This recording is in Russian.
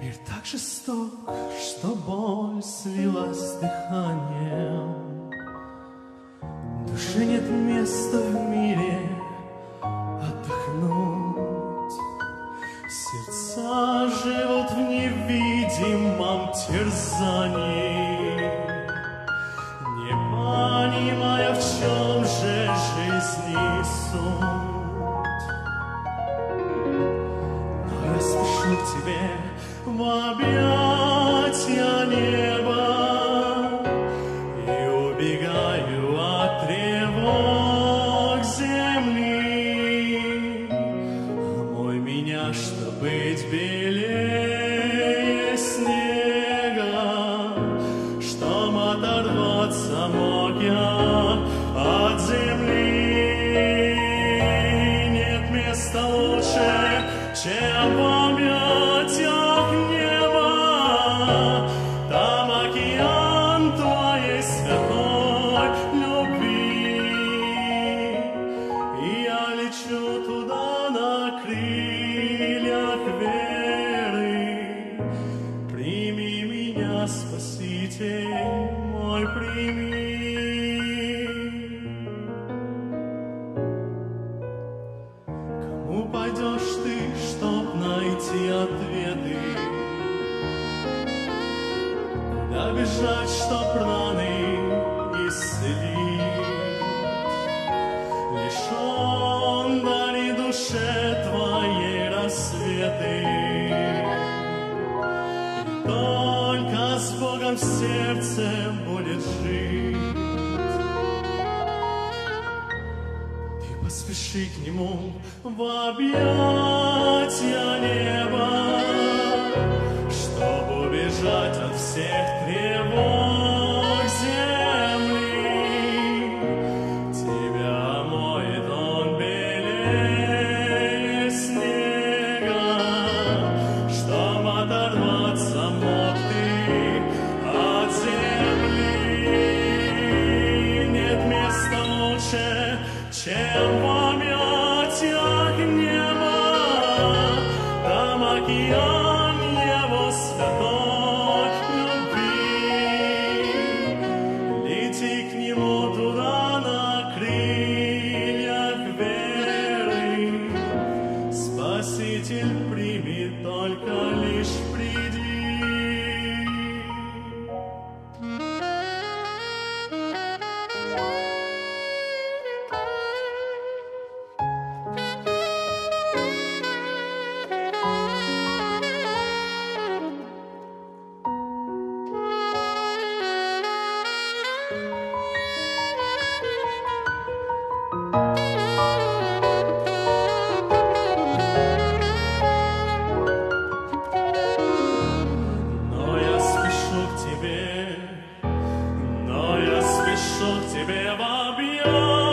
Мир так жесток, что боль слилась дыханием. Душе нет места в мире отдохнуть. Сердца живут в невидимом терзании, меня, чтоб быть белее Спаситель мой, прими. Кому пойдешь ты, чтоб найти ответы? Куда бежать, чтоб раны исцелить? Лишь он дарит душе твоей рассветы. Сердце будет жить. Ты поспеши к нему в объятия неба, чтобы убежать от всех тревог shall к тебе в объятия